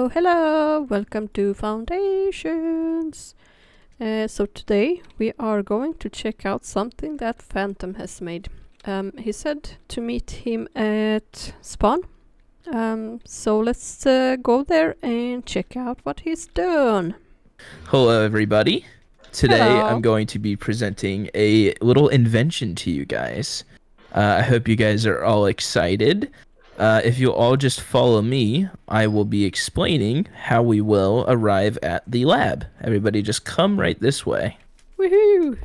Hello, hello, welcome to Foundations. Uh, so today we are going to check out something that Phantom has made. Um, he said to meet him at Spawn. Um, so let's uh, go there and check out what he's done. Hello, everybody. Today Hello. I'm going to be presenting a little invention to you guys. Uh, I hope you guys are all excited. Uh, if you'll all just follow me, I will be explaining how we will arrive at the lab. Everybody just come right this way. Woohoo!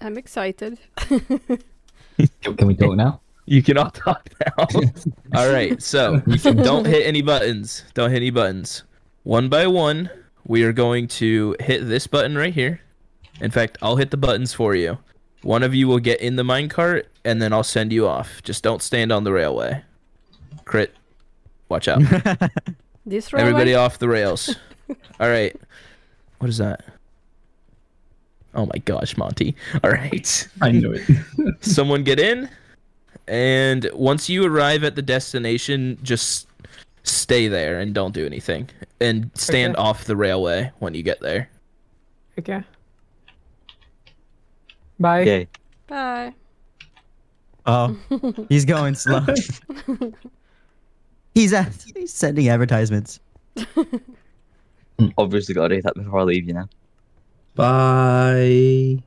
I'm excited. Can, can we talk now? You can all talk now. all right, so don't hit any buttons. Don't hit any buttons. One by one, we are going to hit this button right here. In fact, I'll hit the buttons for you. One of you will get in the minecart, and then I'll send you off. Just don't stand on the railway. Krit. Watch out. This railway? Everybody off the rails. All right. What is that? Oh my gosh, Monty. All right. I knew it. Someone get in, and once you arrive at the destination, just stay there and don't do anything. And stand Okay. off the railway when you get there. Okay. Bye. Okay. Bye. Oh, he's going slow. he's, uh, he's sending advertisements. Obviously, gotta do that before I leave you now. Bye.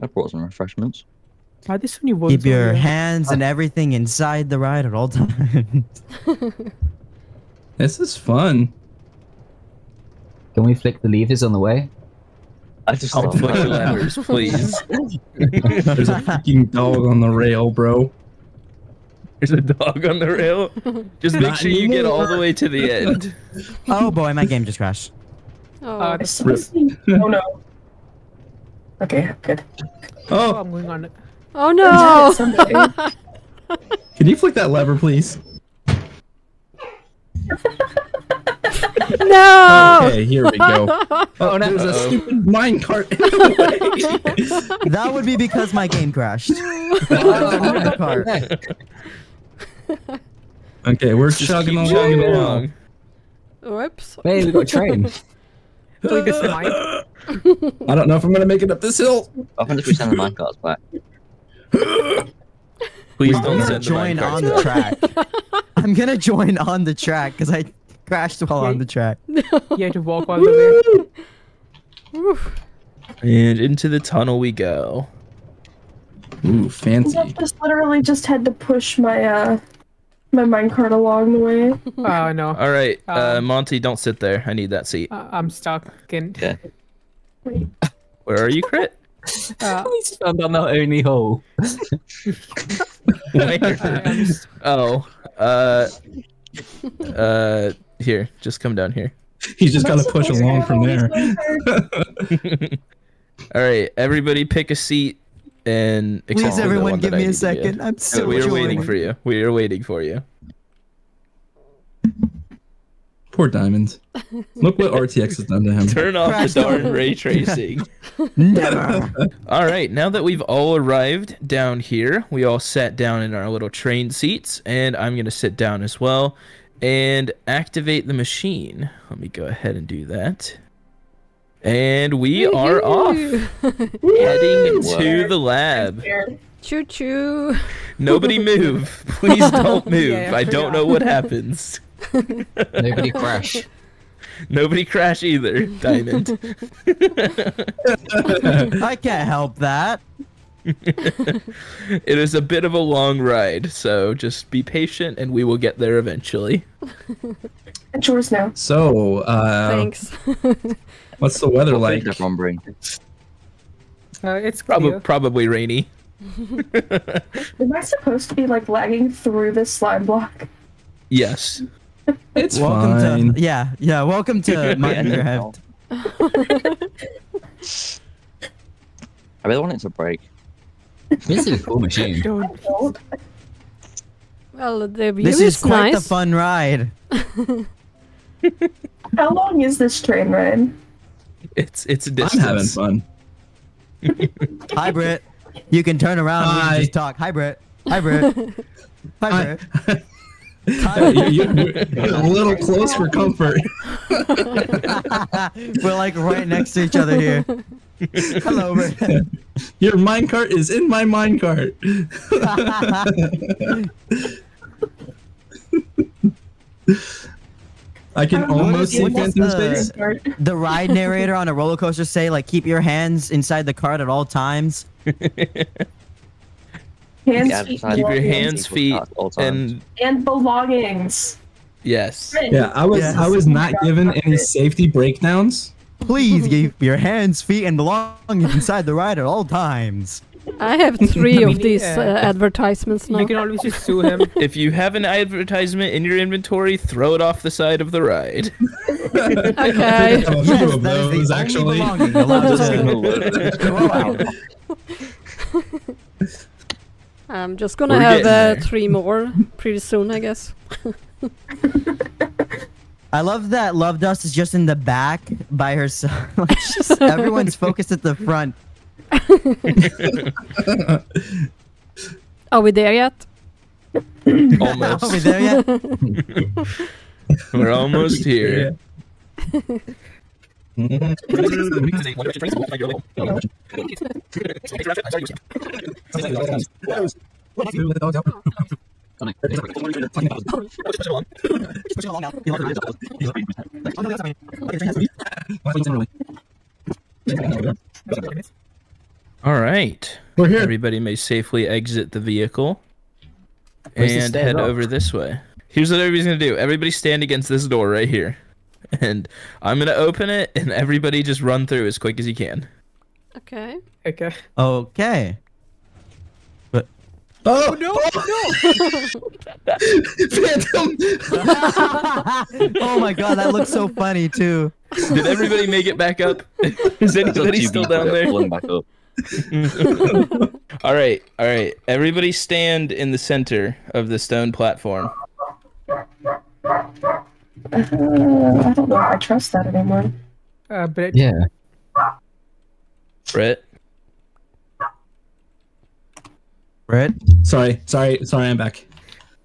I brought some refreshments. Why this only works Keep your hands and everything inside the ride at all times. This is fun. Can we flick the levers on the way? I just I'll love flick the that. please. There's a fucking dog on the rail, bro. There's a dog on the rail. Just make Not sure you get all the way to the end. oh boy, my game just crashed. Oh, Uh, Rip. oh no. Okay, good. oh, Oh, I'm going on it. oh no! can you flick that lever, please? no! Okay, here we go. Oh, no. there's a Uh-oh. stupid minecart in the way. That would be because my game crashed. Okay, we're Just chugging keep along. chugging along. along. Whoops. Hey, we got a train. Like this. I don't know if I'm gonna make it up this hill. I wonder if we send the minecarts back. Please don't gonna send join minecarts on the track. I'm gonna join on the track because I crashed while on the track. You have to walk all the way. And into the tunnel we go. Ooh, fancy. I just literally just had to push my uh my minecart along the way. Oh no. All right, uh, Um, Monty, don't sit there. I need that seat. Uh, I'm stuck again. Yeah. Wait. Where are you, Krit? Uh, He's found on the only hole. Where? Oh, uh, uh, here, just come down here. He's just gotta push along from there. All right, everybody, pick a seat and. Please, everyone, give me a need to be in. second. I'm uh, so we are waiting for you. We are waiting for you. Poor Diamond. Look what RTX has done to him. Turn off Crash the darn the- ray tracing. Never. All right, now that we've all arrived down here, we all sat down in our little train seats, and I'm going to sit down as well and activate the machine. Let me go ahead and do that. And we are off, heading Woo! to the lab. Choo choo. Nobody move. Please don't move. Yeah, I I don't know what happens. Nobody crash. Nobody crash either, Diamond. I can't help that. it is a bit of a long ride, so just be patient and we will get there eventually. It's yours now. So, uh, Thanks. what's the weather like? food does everyone bring? uh, it's Probably clear. probably rainy. Am I supposed to be like lagging through this slime block? Yes. It's welcome fine. to yeah yeah. Welcome to Minecraft. I really want it to break. This is a cool machine. Don't. Well, the view This is, is quite nice. the fun ride. How long is this train ride? It's it's a I'm having fun. Hi, Brit. You can turn around and Hi. can just talk. Hi, Brit. Hi, Brit. Hi, Hi. Brit. You- you- you're a little close for comfort. We're like right next to each other here. Hello. Bert. Your minecart is in my minecart. I can almost see what's Phantom's the- face. the ride narrator on a roller coaster say like keep your hands inside the cart at all times. Hands, Yeah, feet, Keep your hands, feet, and and belongings. yes. Yeah, I was Yes. I was not given any safety breakdowns. Please keep your hands, feet, and belongings inside the ride at all times. I have three of these uh, uh, advertisements now. You can always just sue him. If you have an advertisement in your inventory, throw it off the side of the ride. Okay. I have a few Yes, of that is those the actually. only belonging allowed Just to ignore it. throw out. I'm just gonna We're have uh, three more pretty soon, I guess. I love that Love Dust is just in the back by herself. Like, just- everyone's focused at the front. Are we there yet? Almost. Are we there yet? We're almost here. All right. We're here. Everybody may safely exit the vehicle Where's and head up? over this way. Here's what everybody's gonna do. Everybody stand against this door right here, and I'm gonna open it, and everybody just run through as quick as you can. Okay. Okay. Okay. Oh No, Phantom! oh my god, that looks so funny too. Did everybody make it back up? Is anybody still down there? back up. all right, all right. Everybody stand in the center of the stone platform. Uh, I don't know if I trust that anymore. Uh, but Yeah. Brett. Brett? Sorry, sorry, sorry, I'm back.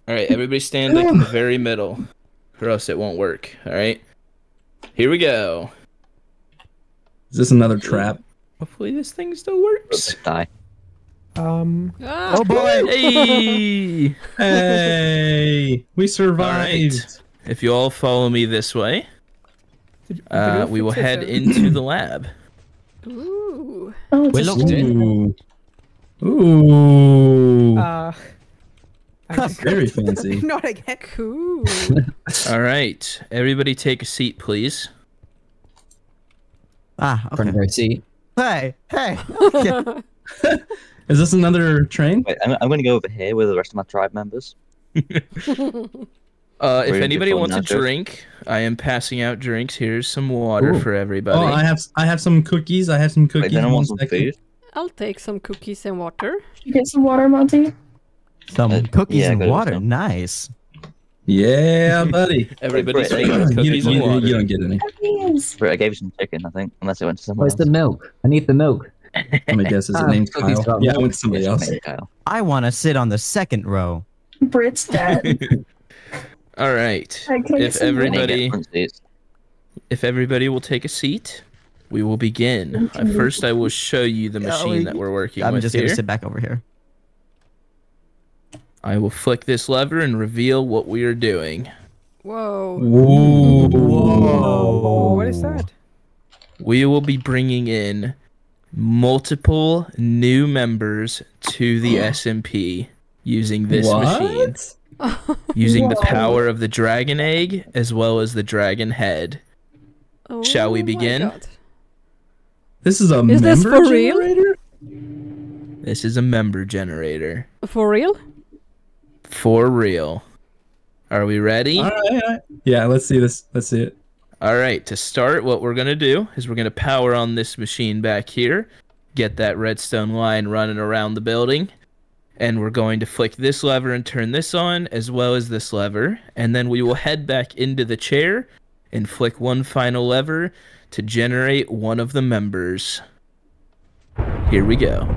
All right, everybody stand like in the very middle, or else it won't work. All right. Here we go. Is this another trap? Hopefully this thing still works. Die. um, Ah, Oh boy! Hey! Hey, we survived. If you all follow me this way, did, did uh, we will head it? into the lab. Ooh. Oh, We a looked shame. in. Ooh, ooh, Uh, I- very fancy. Not again. Cool. All right, everybody take a seat, please. Ah, Front okay. row seat. Hey, hey. Okay. Is this another train? Wait, I'm, I'm going to go over here with the rest of my tribe members. Uh, if anybody different wants a drink, I am passing out drinks. Here's some water Ooh. for everybody. Oh, I have I have some cookies. I have some Wait, cookies. then I One want some second. food. I'll take some cookies and water. You get some water, Monty? Some Uh, cookies yeah, and water. some. Nice. Yeah, buddy. Everybody's Wait, drinking wait, you, cookies you- and you- water. you don't get any. Cookies. I gave you some chicken, I think, unless it went to someone Where's else. the milk? I need the milk. Let me guess. Is it Ah, named cookies Kyle? Yeah, I went to somebody else. Kyle. I want to sit on the second row. Brit's dead. All right. I can If get some I need to get everybody, if everybody will take a seat, we will begin. Uh, First, I will show you the machine that we're working on. I'm with just gonna sit back over here. I will flick this lever and reveal what we are doing. Whoa. Ooh. Oh, what is that? We will be bringing in multiple new members to the SMP using this What? machine, using the power of the dragon egg as well as the dragon head. Shall we Oh my begin? God. This is a Is this member for real? generator? This is a member generator. For real? For real. Are we ready? All right, all right. Yeah, let's see this. Let's see it. All right, to start, what we're going to do is we're going to power on this machine back here, get that redstone line running around the building, and we're going to flick this lever and turn this on, as well as this lever, and then we will head back into the chair and flick one final lever to generate one of the members. Here we go.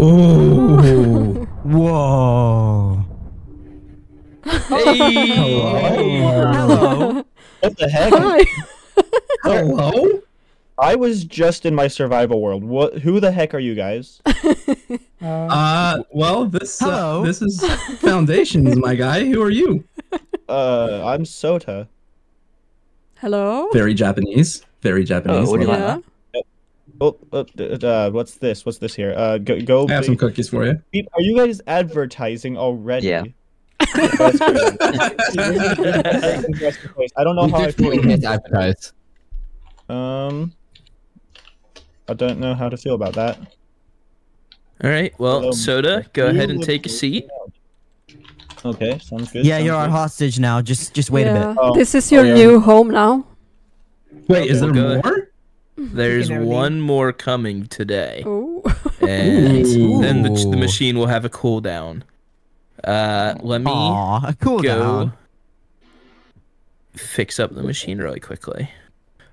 Ooh. Whoa. Hey. Hello. What the heck? Hi. Hello? I was just in my survival world. What? Who the heck are you guys? Uh, well, this uh, Hello. this is Foundations, my guy. Who are you? Uh, I'm Sota. Hello. Very Japanese. Very Japanese. what do you Yeah. want? Oh, uh, d- d- uh, what's this? What's this here? Uh, go. go. I have some cookies for you. Are you guys advertising already? Yeah. I don't know We how I feel. advertise. Um, I don't know how to feel about that. All right. Well, Hello, Soda, go ahead and take a good. seat. Okay, sounds good. Yeah, sounds you're our hostage now. Just just wait a yeah. bit. Oh, This is oh, your yeah. new home now. Wait, is there We'll more? There's can only- one more coming today, Oh. and Ooh. then the, the machine will have a cooldown. Uh, let me Aw, cool go down. fix up the machine really quickly.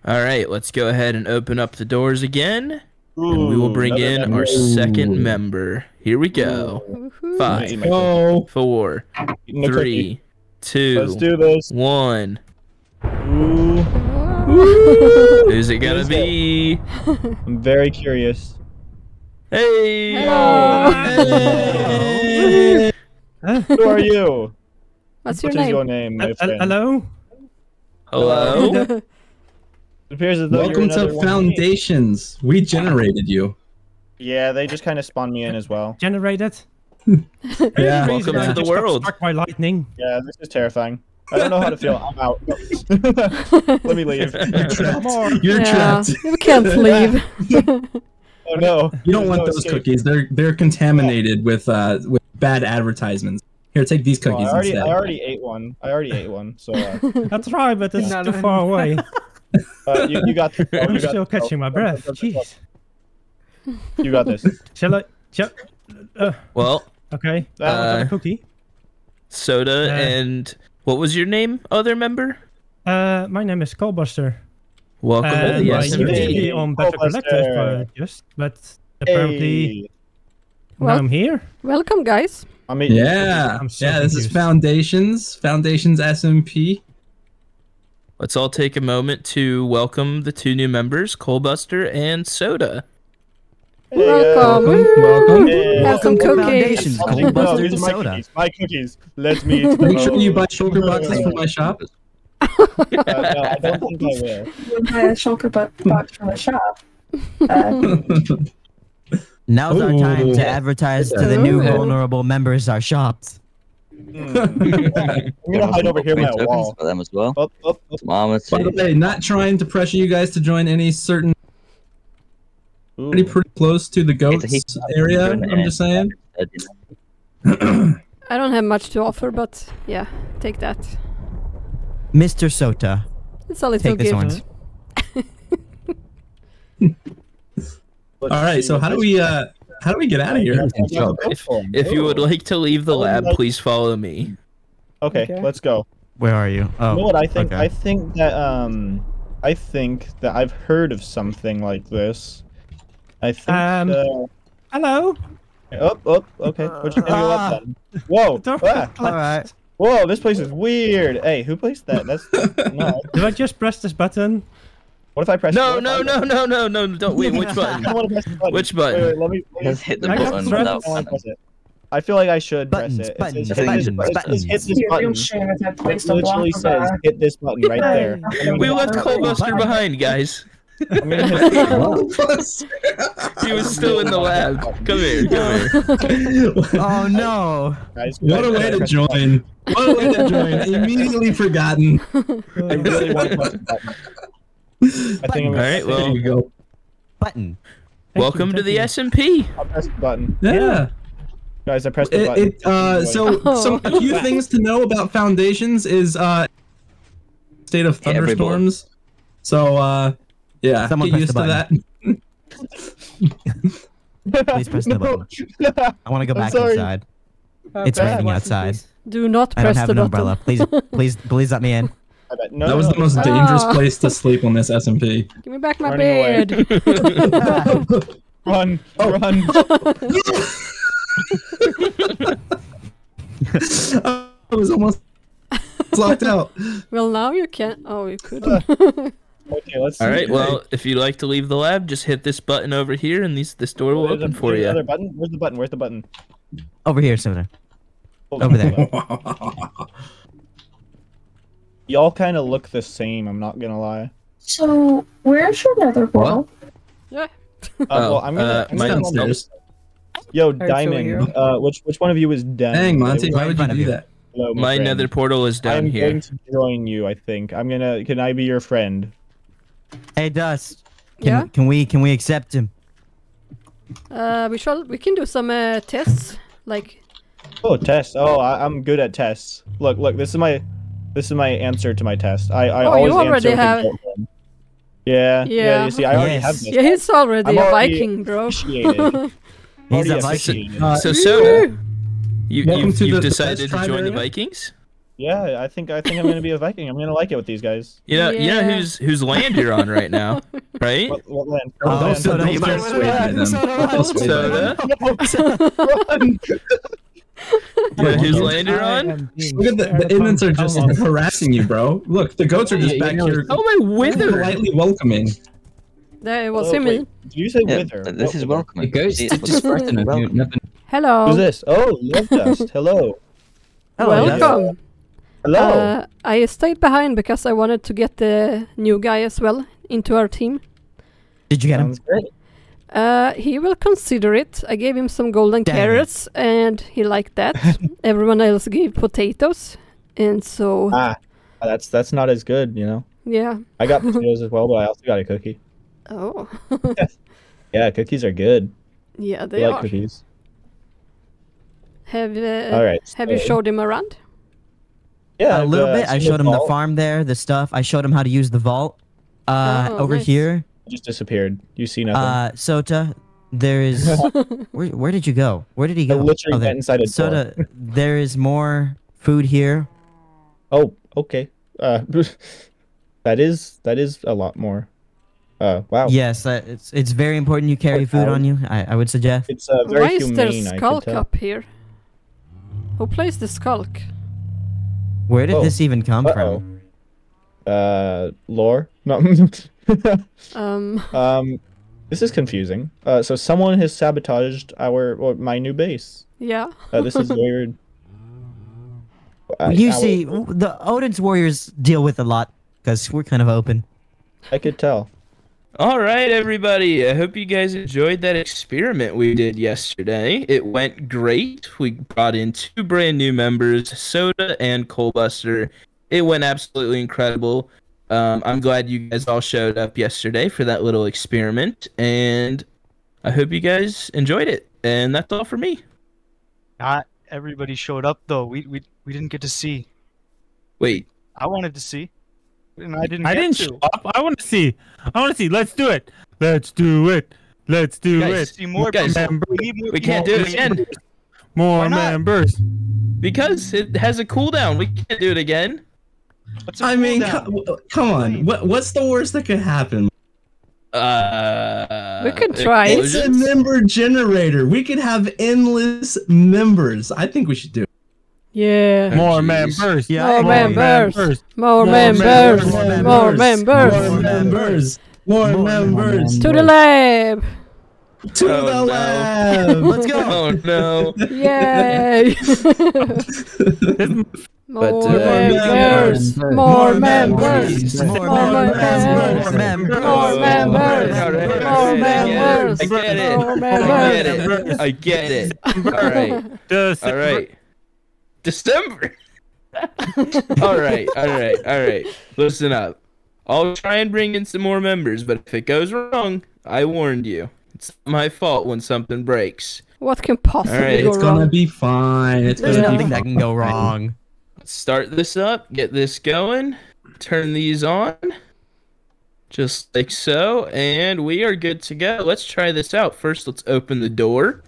All right, let's go ahead and open up the doors again, and we will bring in member. our second Ooh. member. Here we go. Woohoo. Five, Eat my cookie. Oh, four, Eating a cookie. three, two, Let's do this. one. Ooh, Who's it gonna be? I'm very curious. Hey! Hello. Hey! Who are you? What's your What is name? your name, my friend? Hello? Hello. It appears as though welcome you're another to one. Foundations. We generated you. Yeah, they just kind of spawned me in as well. Generated? Yeah. Welcome I to the world. Struck by lightning. Yeah, this is terrifying. I don't know how to feel. I'm out. Let me leave. You're trapped. You're yeah. trapped. You can't leave. Oh no. You don't There's want no those escape. cookies. They're they're contaminated with uh with bad advertisements. Here, take these cookies Oh, I cookies already, instead. I already ate one. I already ate one. So uh, That's right, but it's No, too far away. Uh, you, you got this. bro. I'm You got still this, bro. catching my breath. Jeez. You got this. Shall I? Shall, uh, Well, okay. Uh, Uh, cookie. Soda Uh, and what was your name, other member? Uh, my name is Coalbuster. Welcome And to the I yes, used to SMP. be on Better Coalbuster. Collective, uh, just, but apparently Hey. now Well- I'm here. Welcome, guys. I'm Yeah, I'm so yeah. This is. Foundations. Foundations SMP. Let's all take a moment to welcome the two new members, Coalbuster and Soda. Hey, Welcome. Welcome, welcome. Yeah. Have Welcome to cookies. Foundations. Uh, Cold no, Busters these and my soda. cookies. My cookies. Let me. eat Make sure you buy sugar boxes from my shop. Uh, no, I don't think I will. You buy a shulker box from a shop. Uh, Now's our time to advertise to the new vulnerable members our shops. I'm gonna hide over here by a wall. for them as well. Up, up, up. Some armor By the way, not trying to pressure you guys to join any certain. Ooh. Pretty pretty close to the goats area. I'm just saying. I don't have much to offer, but yeah, take that. Mr. Sota, It's a little take this gift. one. All right. So how do we uh how do we get out of here? If, if you would like to leave the lab, like- please follow me. Okay, Okay. let's go. Where are you? Oh, you know what I think? okay. I think that um, I think that I've heard of something like this. I think. Um, uh, Hello. Up, up. Okay, what you do Ah. up? Whoa! Ah, All right. whoa! This place is weird. Hey, who placed that? That's no. Do I just press this button? What if I press? No, what if no, no, no, no, no! Don't wait. Which button? don't want to press the button. Which button? Wait, wait, let me. let me- Just hit the I button thread- without I, press it. I feel like I should Buttons, press it. It buttons, says, buttons, hit this- buttons. Hit this it'd be a real button. shame if I It placed a block literally says hit this button right there. We left Yeah. Coalbuster behind, guys. I'm He was still in the lab. Come here, come here. Oh no. guys. What a way to join. What a way to join. Immediately forgotten. I really want to press the button. I think I'm All gonna right, sit- well- There you go. Button. Thank Welcome you, to the thank you. SMP. I'll press the button. Yeah. Guys, I pressed the It, button. it uh so Oh. some a few things to know about foundations is uh state of Hit every thunderstorms. So uh yeah, Someone get press used to that. Please press the button. I want to go I'm back sorry. inside. It's raining outside. Do not I don't have an button. umbrella. Please, please, please let me in. I bet. No, that was no, the most it's dangerous Ah. place to sleep on this SMP. Give me back my Running away. bed. Run, run. I was almost locked out. Well, now you can't. Oh, you could. Okay, let's. All see. right. Well, if you'd like to leave the lab, just hit this button over here, and these this door will There's a- open for there's you. another button. Where's the button? Where's the button? Over here, Soda. Over there. Hold on. Y'all kind of look the same. I'm not gonna lie. So, where's your nether portal? yeah. Uh, well, I'm gonna. uh, I'm gonna. Yo, Diamond. Uh, which which one of you is Dan? Dang, Monty, why would you do you. that? Hello, my, My nether portal is down I'm here. going to join you. I think I'm gonna. Can I be your friend? Hey, Dust. Can, Yeah. Can we can we accept him? Uh, we shall. We can do some uh, tests. Like, Oh, tests. Oh, I, I'm good at tests. Look, look. This is my. This is my answer to my test. I, I Oh, you always already answer have- Yeah, yeah. Yeah. You see, I already have this. yeah, he's already I'm a already Viking, bro. He's Already a Viking. appreciated. Uh, So soda, you, Welcome you've, you've decided to tribe join the? Vikings. Yeah, I think I think I'm gonna be a Viking. I'm gonna like it with these guys. You know, you know Yeah. whose whose land you're on right now, right? What, what land? Oh, What don't land? so- don't you might- swaying by them. Soda, Don't sway by Soda, Run! you know whose land you're on? Look at the, the inmates are just harassing you, bro. Look, the goats are just Yeah, back you know, here Oh my wither! politely welcoming. There it was Oh, him. wait, Did you say Yeah, wither? this What is wither? welcoming. It goes See, just first welcoming. nothing. Hello. Who's this? Oh, Love Dust. Hello. Hello, Welcome. Hello. Uh, I stayed behind because I wanted to get the new guy as well into our team. Did you get him? Sounds great. Uh, he will consider it. I gave him some golden Dang it. carrots, and he liked that. Everyone else gave potatoes, and so Ah, that's that's not as good, you know. yeah. I got potatoes as well, but I also got a cookie. Oh, Yeah, cookies are good. yeah, I they like are. cookies. Have uh, All right. Have you showed him around? Yeah, a I've, little uh, bit. I seen showed him the farm there, the stuff. I showed him how to use the vault. Uh, Oh, over nice. here, It Just disappeared. You see nothing. uh, Sota. There is. where, where did you go? Where did he I go? literally oh, there. went inside a door. Soda. there is more food here. Oh, okay. Uh, that is that is a lot more. Uh, wow. Yes, uh, it's it's very important you carry food on you. I, I would suggest. It's uh, very Why is there humane. I sculk up here? Who plays the sculk? Where did Oh. this even come Uh-oh. from? Uh, lore. No. Um, um, this is confusing. Uh, so someone has sabotaged our or my new base. yeah. Uh, this is weird. You see, the Odin's warriors deal with a lot because we're kind of open. I could tell. All right, everybody. I hope you guys enjoyed that experiment we did yesterday. It went great. We brought in two brand new members, Soda and Coalbuster. It went absolutely incredible. Um, I'm glad you guys all showed up yesterday for that little experiment, and I hope you guys enjoyed it. And that's all for me. Not everybody showed up though. We we we didn't get to see. Wait, I wanted to see, and I didn't. I get didn't to. show up. I want to see. I want to see. Let's do it. Let's do it. Let's do Guys, it. See more Guys, people. remember- We need more we can't do it again More members. because it has a cooldown. We can't do it again. What's a I mean, co- come on. What what's the worst that could happen? Uh, We could try. It's a explosions? member generator. We could have endless members. I think we should do. it. Yeah. More members. Yeah, More More members. More More members. members. More members. More members. More More members. To the lab. To Oh, the no. lab. Let's go. Oh no. Yay. More But, uh, members. More More members. members. More More members. members. More members. More members. More I get it. members. I get it. I get it. All right. Just All right. December. all right. All right. All right. Listen up. I'll try and bring in some more members, but if it goes wrong, I warned you. It's my fault when something breaks. What can possibly Alright. go It's gonna be fine. It's There's gonna be nothing that can go wrong. Let's start this up, get this going, turn these on, just like so, and we are good to go. Let's try this out. First, let's open the door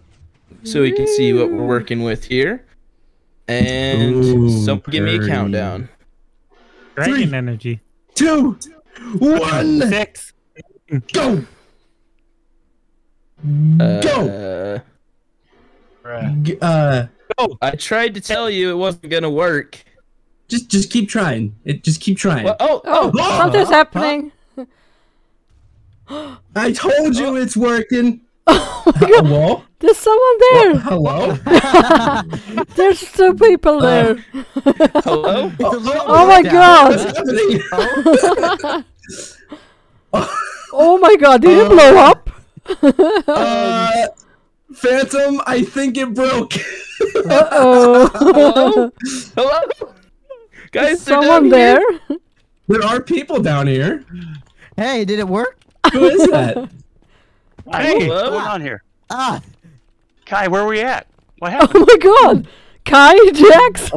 so we can see what we're working with here. And Ooh, someone give me a countdown. dragon Three. energy. Two, one, Six. go. Go. Uh, G- Uh, Oh, I tried to tell you it wasn't gonna work. Just just keep trying. It just keep trying. Well, oh, Oh, oh, something's huh? happening. I told you it's working. Oh my god, Hello? there's someone there! Hello? There's two people Uh, there. hello. Oh my god. Oh my god, did it Uh, blow up? Uh, Phantom, I think it broke. Uh-oh. Hello? Hello? Guys, they're someone down here. there? there are people down here. Hey, did it work? Who is that? hey, Hello? What's going on here? Ah, Kai, where are we at? What happened? Oh my god. Kai, Jax.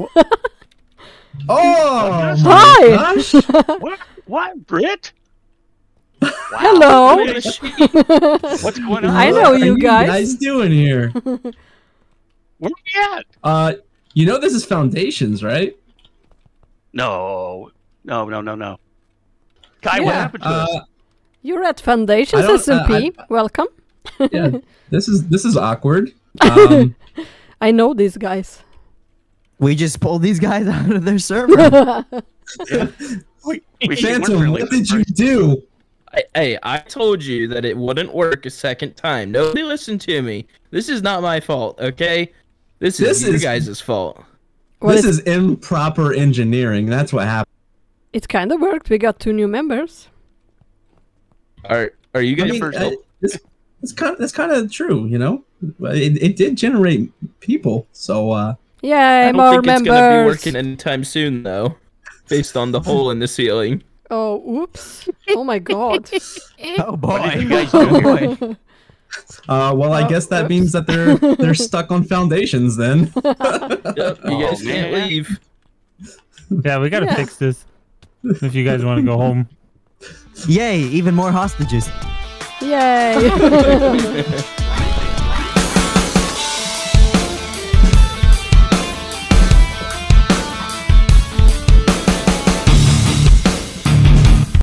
Oh, Hi. gosh. what? What? Brit? Wow. Hello. Look at the sheet. What's going on? I know What are you you guys. guys doing here? Where are we at? Uh, you know this is Foundations, right? No. No, no, no, no. Kai, what happened to us? uh, You're at Foundations SMP. uh, Welcome. yeah, this is this is awkward. Um, I know these guys. we just pulled these guys out of their server. We, we Phantom, really what did you first- do? I- Hey, I told you that it wouldn't work a second time. Nobody listened to me. This is not my fault, okay? This is This you is- guys' fault. Well, this is improper engineering. That's what happened. it kind of worked. We got two new members. Are are you I guys mean, first? uh, this, it's kind of that's kind of true, you know. It, it did generate people, so uh, Yay, I don't more think it's gonna be members. working anytime soon, though, based on the hole in the ceiling. Oh, oops. Oh my god. oh boy. What did you guys oh do boy. uh, well, I Oh, guess that oops. means that they're they're stuck on Foundations then. Yep, you Oh, guys can't man. leave. yeah, we gotta Yeah. fix this. If you guys want to go home. Yay, even more hostages. Yay.